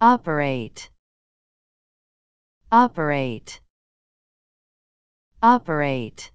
operate. Operate. Operate.